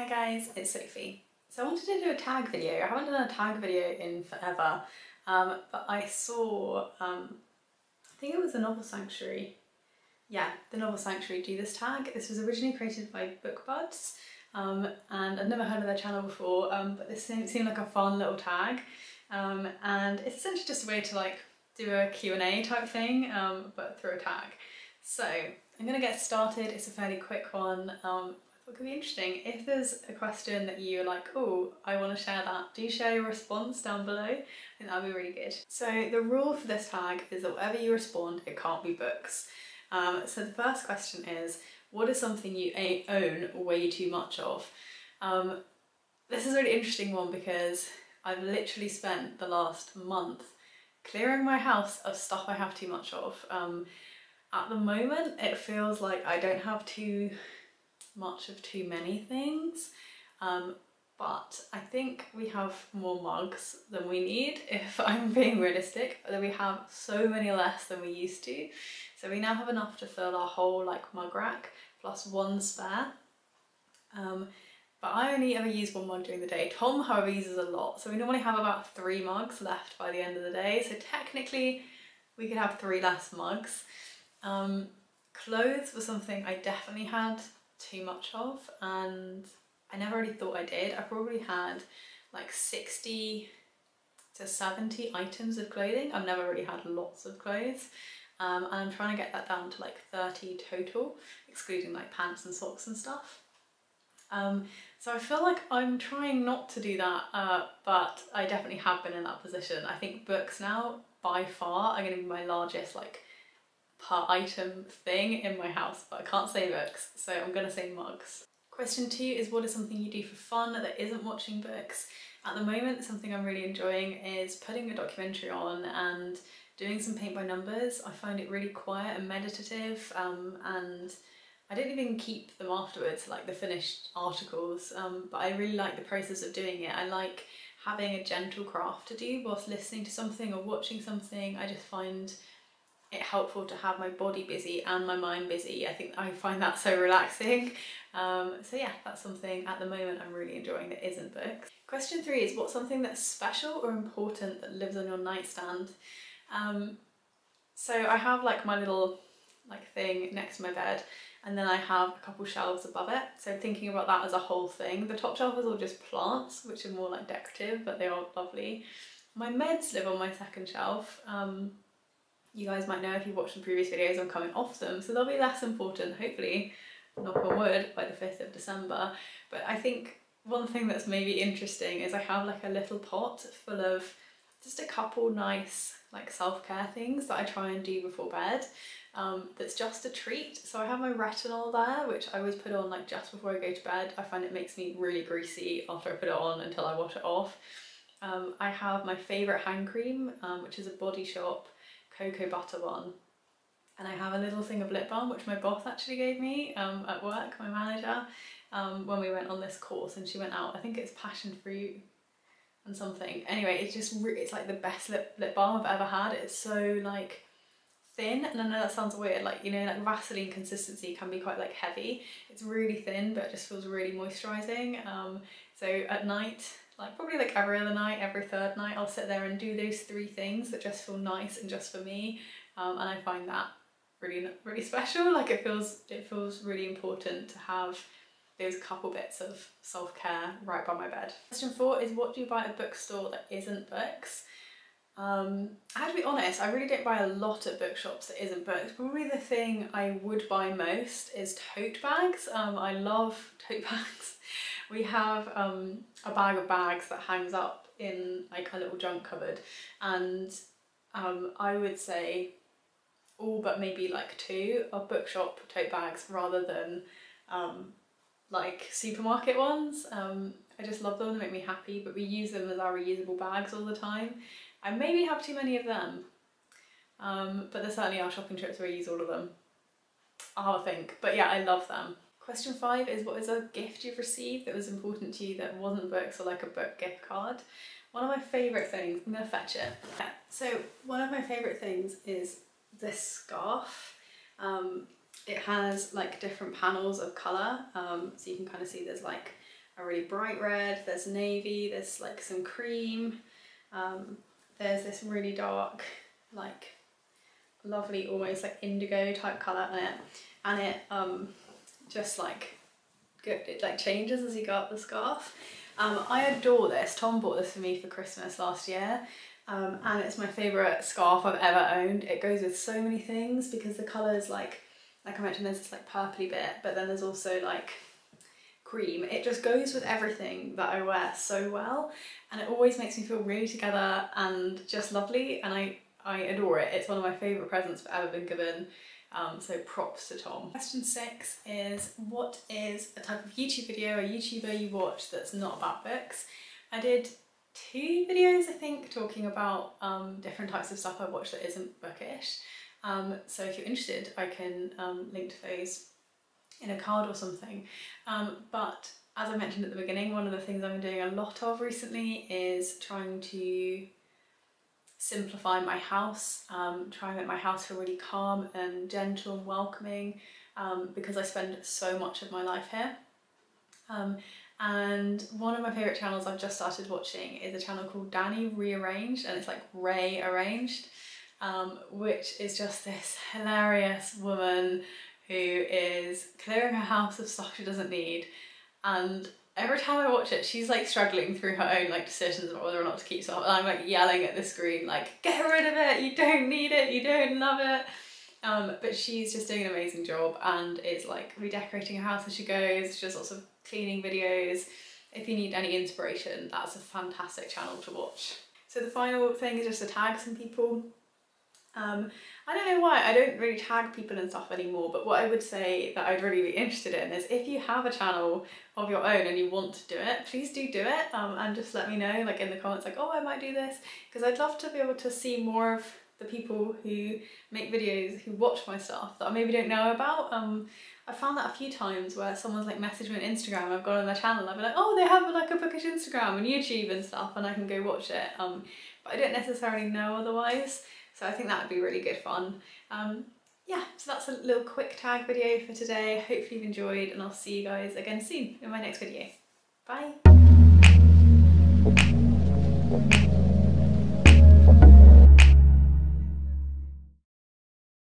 Hi guys, it's Sophie. So I wanted to do a tag video. I haven't done a tag video in forever, um, but I saw, um, I think it was the Novel Sanctuary. Yeah, the Novel Sanctuary do this tag. This was originally created by BookBuds, um, and I'd never heard of their channel before, um, but this seemed, like a fun little tag. Um, and it's essentially just a way to like do a Q&A type thing, um, but through a tag. So I'm gonna get started. It's a fairly quick one. Um, it could be interesting. If there's a question that you're like, oh, I want to share that, do you share your response down below. I think that'd be really good. So the rule for this tag is that whatever you respond, it can't be books. Um, so the first question is, what is something you own way too much of? Um, this is a really interesting one because I've literally spent the last month clearing my house of stuff I have too much of. Um, at the moment, it feels like I don't have too much of too many things. Um, but I think we have more mugs than we need if I'm being realistic, that we have so many less than we used to. So we now have enough to fill our whole like mug rack plus one spare. Um, but I only ever use one mug during the day. Tom, however, uses a lot. So we normally have about three mugs left by the end of the day. So technically we could have three less mugs. Um, clothes was something I definitely had too much of and I never really thought I did. I probably had like 60 to 70 items of clothing. I've never really had lots of clothes um, and I'm trying to get that down to like 30 total, excluding like pants and socks and stuff. Um, so I feel like I'm trying not to do that, uh, but I definitely have been in that position. I think books now, by far, are going to be my largest like per item thing in my house, but I can't say books, so I'm gonna say mugs. Question two is what is something you do for fun that isn't watching books? At the moment, something I'm really enjoying is putting a documentary on and doing some paint by numbers. I find it really quiet and meditative um, and I don't even keep them afterwards, like the finished articles, um, but I really like the process of doing it. I like having a gentle craft to do whilst listening to something or watching something. I just find helpful to have my body busy and my mind busy. I think I find that so relaxing. Um, so yeah, that's something at the moment I'm really enjoying that isn't books. Question three is what's something that's special or important that lives on your nightstand? Um, so I have like my little like thing next to my bed and then I have a couple shelves above it. So thinking about that as a whole thing. The top shelf is all just plants, which are more like decorative, but they are lovely. My meds live on my second shelf. Um, you guys might know if you've watched the previous videos I'm coming off them so they'll be less important hopefully knock on wood by the 5th of December. But I think one thing that's maybe interesting is I have like a little pot full of just a couple nice like self-care things that I try and do before bed um, that's just a treat. So I have my retinol there which I always put on like just before I go to bed. I find it makes me really greasy after I put it on until I wash it off. Um, I have my favourite hand cream um, which is a Body Shop cocoa butter one. And I have a little thing of lip balm, which my boss actually gave me um, at work, my manager, um, when we went on this course and she went out, I think it's passion fruit and something. Anyway, it's just, it's like the best lip, lip balm I've ever had. It's so like thin, and I know that sounds weird, like, you know, like Vaseline consistency can be quite like heavy. It's really thin, but it just feels really moisturising. Um, so at night, like probably like every other night, every third night, I'll sit there and do those three things that just feel nice and just for me. Um, and I find that really, really special. Like it feels, it feels really important to have those couple bits of self-care right by my bed. Question four is what do you buy at a bookstore that isn't books? Um, I have to be honest, I really don't buy a lot at bookshops that isn't books. Probably the thing I would buy most is tote bags. Um, I love tote bags we have um, a bag of bags that hangs up in like a little junk cupboard and um, I would say all but maybe like two are bookshop tote bags rather than um, like supermarket ones. Um, I just love them, they make me happy, but we use them as our reusable bags all the time. I maybe have too many of them, um, but there certainly are shopping trips where I use all of them. I'll think, but yeah, I love them. Question five is what is a gift you've received that was important to you that wasn't books or like a book gift card? One of my favourite things, I'm to fetch it. So one of my favourite things is this scarf. Um, it has like different panels of colour, um, so you can kind of see there's like a really bright red, there's navy, there's like some cream, um, there's this really dark, like lovely, almost like indigo type colour in it. And it um, just like, good, it like changes as you go up the scarf. Um, I adore this. Tom bought this for me for Christmas last year. Um, and it's my favourite scarf I've ever owned. It goes with so many things because the colours like, like I mentioned, there's this like purpley bit, but then there's also like cream. It just goes with everything that I wear so well and it always makes me feel really together and just lovely and I, I adore it. It's one of my favourite presents I've ever been given. Um, so props to Tom. Question six is what is a type of YouTube video or YouTuber you watch that's not about books? I did two videos I think talking about um, different types of stuff I watch that isn't bookish. Um, so if you're interested I can um, link to those in a card or something. Um, but as I mentioned at the beginning, one of the things I've been doing a lot of recently is trying to simplify my house, um, try and make my house feel really calm and gentle and welcoming um, because I spend so much of my life here. Um, and one of my favourite channels I've just started watching is a channel called Danny Rearranged and it's like Ray Arranged, um, which is just this hilarious woman who is clearing her house of stuff she doesn't need and every time I watch it she's like struggling through her own like decisions about whether or not to keep stuff and I'm like yelling at the screen like get rid of it! You don't need it! You don't love it! Um, but she's just doing an amazing job and it's like redecorating her house as she goes. She does lots of cleaning videos. If you need any inspiration that's a fantastic channel to watch. So the final thing is just to tag some people um, I don't know why, I don't really tag people and stuff anymore, but what I would say that I'd really be interested in is if you have a channel of your own and you want to do it, please do do it um, and just let me know like in the comments like, oh, I might do this, because I'd love to be able to see more of the people who make videos, who watch my stuff that I maybe don't know about. Um, I found that a few times where someone's like messaged me on Instagram, I've gone on their channel, I've been like, oh, they have like a bookish Instagram and YouTube and stuff and I can go watch it. Um, but I don't necessarily know otherwise. So I think that would be really good fun. Um, yeah, so that's a little quick tag video for today. Hopefully you've enjoyed and I'll see you guys again soon in my next video. Bye!